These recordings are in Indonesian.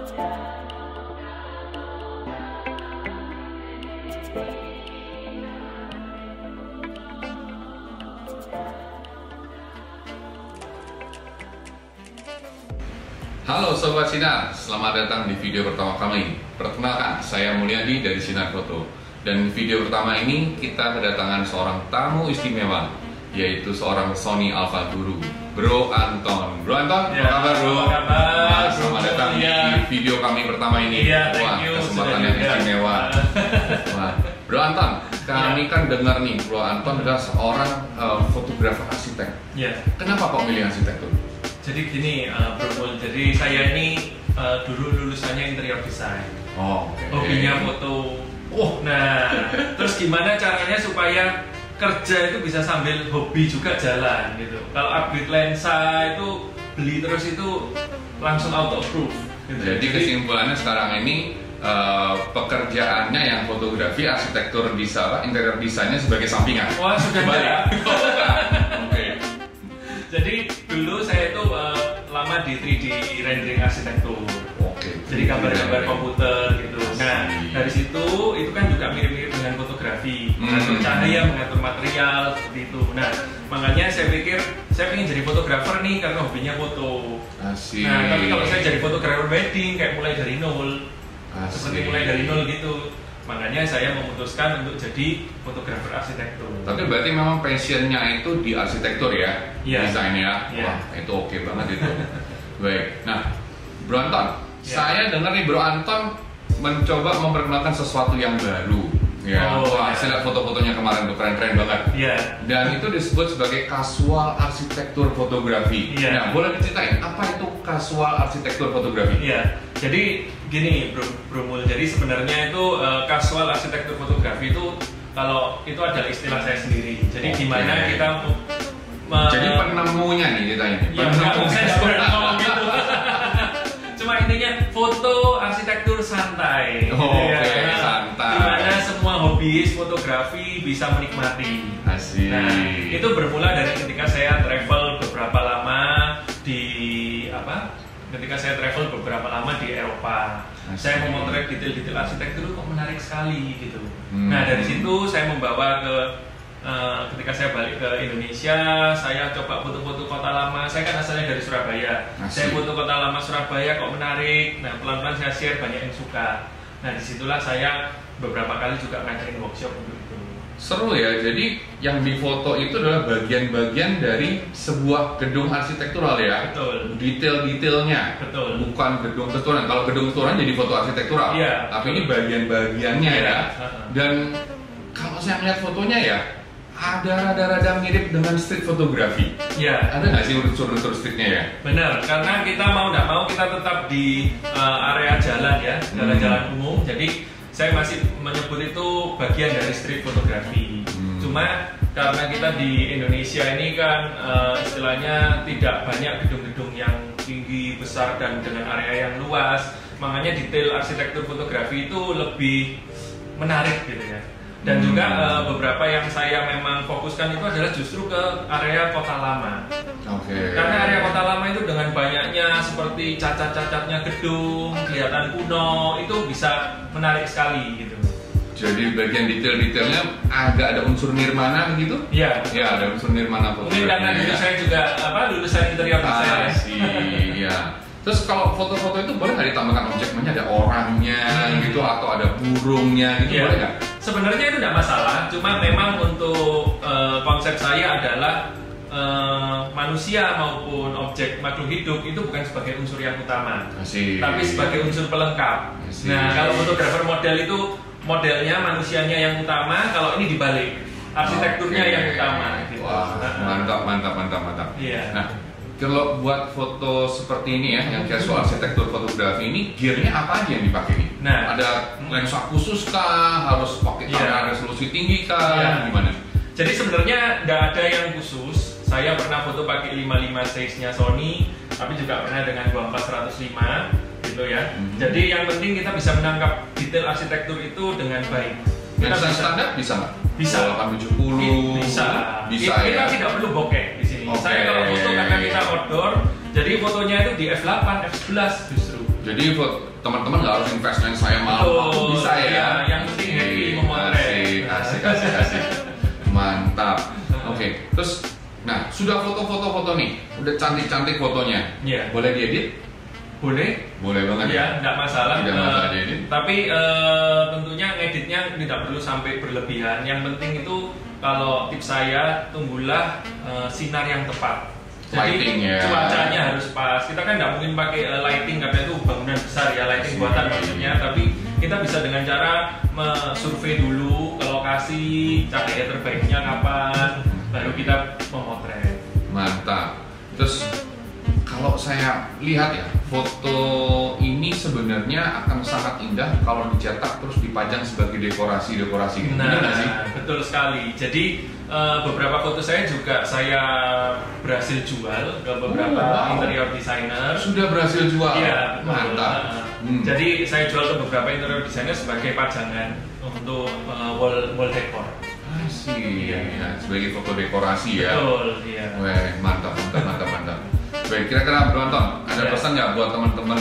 Halo Sobat Sinar, selamat datang di video pertama kami. Perkenalkan, saya Mulyadi dari Sinar Foto. Dan di video pertama ini kita kedatangan seorang tamu istimewa, yaitu seorang Sony Alpha Guru, Bro Anton. Bro Anton, ya, apa kabar bro? Apa kabar? Kami pertama ini. Iya, thank Wah, you. kesempatan yang istimewa. Wah, Bro Anton, kami kan dengar nih, Bro Anton adalah seorang eh, fotografer arsitek. Ya, Kenapa kok milih arsitektur? jadi gini, uh, Bro. Jadi saya ini uh, dulu lulusannya interior design. Oh, oke. Hobinya foto. Oh, nah, terus gimana caranya supaya kerja itu bisa sambil hobi juga jalan gitu. Kalau upgrade lensa itu beli terus itu langsung auto approve. Gitu. Jadi kesimpulannya sekarang ini eh, pekerjaannya yang fotografi, arsitektur desain, interior desainnya sebagai sampingan. Wah sudah Kembali. enggak. Oke. Jadi dulu saya itu uh, lama di 3D rendering arsitektur. Oke. jadi gambar-gambar komputer gitu. Nah dari situ itu kan juga mengatur cahaya, mengatur material seperti itu. Nah makanya saya pikir saya ingin jadi fotografer nih karena hobinya foto. Asik. Nah tapi kalau saya jadi fotografer wedding kayak mulai dari nol, Asik. seperti mulai dari nol gitu. Makanya saya memutuskan untuk jadi fotografer arsitektur. Tapi berarti memang passionnya itu di arsitektur ya, Iya. desain ya. Iya. Wah, itu oke banget itu. Baik. Nah, Bro Anton, Iya. saya dengar nih Bro Anton mencoba memperkenalkan sesuatu yang baru. Ya, Oh, wah, iya. saya lihat foto-fotonya kemarin tuh keren-keren banget. Iya. Dan itu disebut sebagai kasual arsitektur fotografi. Iya. Nah, boleh diceritain apa itu kasual arsitektur fotografi? Iya, jadi gini Bro, Bro Mul. jadi sebenarnya itu casual arsitektur fotografi itu kalau itu adalah istilah saya sendiri. Jadi Oke. gimana kita Jadi penemunya nih kita ini. Ya, saya berani ngomong gitu. Cuma intinya foto arsitektur santai. Oh, gitu hobis fotografi bisa menikmati. Asik. Nah, itu bermula dari ketika saya travel beberapa lama di apa? Ketika saya travel beberapa lama di Eropa, Asik. saya memotret detail-detail arsitektur kok menarik sekali gitu. Hmm. Nah, dari situ saya membawa ke eh, ketika saya balik ke Indonesia, saya coba foto-foto kota lama. Saya kan asalnya dari Surabaya. Asik. Saya foto kota lama Surabaya kok menarik. Nah, pelan-pelan saya share banyak yang suka. Nah, di situlah saya beberapa kali juga ngadain workshop untuk itu. Seru ya. Jadi yang difoto itu adalah bagian-bagian dari sebuah gedung arsitektural ya. Betul. Detail-detailnya. Betul. Bukan gedung keturunan. Kalau gedung keturunan jadi foto arsitektural. Iya. Tapi ini bagian-bagiannya ya. heeh. Dan kalau saya melihat fotonya ya, ada rada-rada mirip dengan street fotografi. Ya, Ada nggak sih unsur-unsur streetnya ya? benar. Karena kita mau nggak mau kita tetap di uh, area jalan ya, jalan-jalan umum. Jadi saya masih menyebut itu bagian dari street fotografi. Hmm. Cuma karena kita di Indonesia ini kan uh, istilahnya tidak banyak gedung-gedung yang tinggi besar dan dengan area yang luas, makanya detail arsitektur fotografi itu lebih menarik gitu ya. Dan Hmm. juga uh, beberapa yang saya memang fokuskan itu adalah justru ke area kota lama. Oke. Karena area kota lama itu dengan banyaknya seperti cacat-cacatnya gedung, kelihatan kuno, itu bisa menarik sekali gitu. Jadi bagian detail-detailnya agak ada unsur nirmana begitu? Iya. Ya, ada unsur nirmana Mungkin karena dulu ya. saya juga apa lulusan interior design. Ah, ya. Terus kalau foto-foto itu boleh nggak ditambahkan objek? Misalnya ada orangnya Hmm. gitu atau ada burungnya gitu Iya. boleh nggak? Sebenarnya itu tidak masalah, cuma memang untuk eh, konsep saya adalah eh, manusia maupun objek makhluk hidup itu bukan sebagai unsur yang utama. Masih. tapi sebagai unsur pelengkap. Asik. Nah, kalau fotografer model itu modelnya manusianya yang utama, kalau ini dibalik, arsitekturnya Oke. yang utama. Gitu. Wah, mantap, mantap, mantap, mantap. Iya. Nah, kalau buat foto seperti ini ya, yang casual arsitektur fotografi ini, gearnya apa aja yang dipakai nih? Nah. ada lensa khusus kah? Harus pakai Iya. kamera resolusi tinggi kah? Iya. Gimana? Jadi sebenarnya nggak ada yang khusus. Saya pernah foto pakai 55 stage-nya Sony, tapi juga pernah dengan 24 105 gitu ya. Mhm. Jadi yang penting kita bisa menangkap detail arsitektur itu dengan baik. Kita Lensa bisa standar bisa nggak? Bisa. 870 bisa bisa kita, ya. kita tidak perlu bokeh Oke. saya kalau foto karena kita outdoor jadi fotonya itu di f8 f11 justru Jadi buat teman-teman nggak harus invest yang mahal, Betul. bisa ya. Iya, yang penting happy memotret. Asik, asik, asik, asik. Mantap. Oke, terus Nah, sudah foto-foto foto nih, udah cantik-cantik fotonya. Iya. Boleh diedit? Boleh, Boleh banget ya, tidak masalah. Tidak Eh, masalah diedit. Tapi eh, tentunya ngeditnya tidak perlu sampai berlebihan. Yang penting itu kalau tips saya tunggulah eh, sinar yang tepat. Jadi Lighting ya. cuacanya harus pas. Kita kan nggak mungkin pakai eh, lighting karena itu bangunan besar ya lighting Iya. buatan maksudnya. Tapi kita bisa dengan cara survei dulu ke lokasi cahaya terbaiknya kapan, baru kita memotret. Mantap. Terus kalau saya lihat ya, foto ini sebenarnya akan sangat indah kalau dicetak terus dipajang sebagai dekorasi-dekorasi. gitu. Benar nggak sih? Nah, betul sekali. Jadi eh, beberapa foto saya juga saya berhasil jual ke beberapa Oh, wow. interior designer. Sudah berhasil jual. Iya. Mantap. Nah, Hmm. Jadi saya jual ke beberapa interior designer sebagai pajangan untuk eh, wall wall decor. Asik. Iya. Ya, sebagai foto dekorasi ya. Betul, iya. Weh, mantap, mantap, mantap, mantap. Baik, kira-kira penonton, ada Ya. pesan nggak buat teman-teman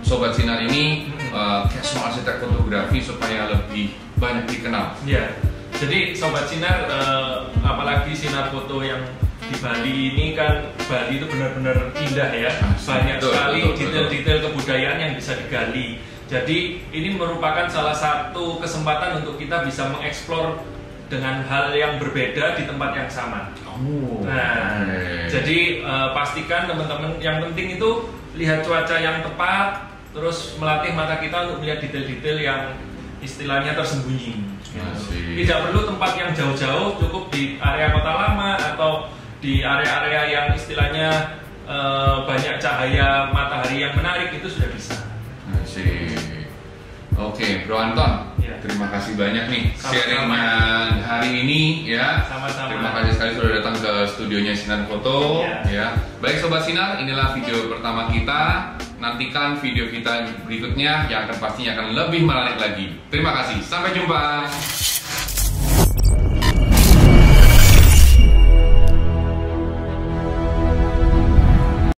Sobat Sinar ini Hmm. eh, casual arsitek fotografi supaya lebih banyak dikenal? Iya. Jadi sobat sinar, eh, apalagi sinar foto yang di Bali ini kan Bali itu benar-benar indah ya. Asik. Banyak Betul, sekali detail-detail kebudayaan yang bisa digali. Jadi ini merupakan salah satu kesempatan untuk kita bisa mengeksplor dengan hal yang berbeda di tempat yang sama. Oh, Nah, oke. jadi eh, pastikan teman-teman yang penting itu lihat cuaca yang tepat, terus melatih mata kita untuk melihat detail-detail yang istilahnya tersembunyi. Asik. Tidak perlu tempat yang jauh-jauh, cukup di area kota lama atau di area-area yang istilahnya eh, banyak cahaya matahari yang menarik itu sudah bisa. Oke, Bro Anton. Terima kasih banyak nih sharingnya hari ini ya. Sama-sama. Terima kasih sekali sudah datang ke studionya Sinar Foto Ya. ya. Baik Sobat Sinar, inilah video pertama kita. Nantikan video kita berikutnya yang akan pastinya akan lebih menarik lagi. Terima kasih, sampai jumpa.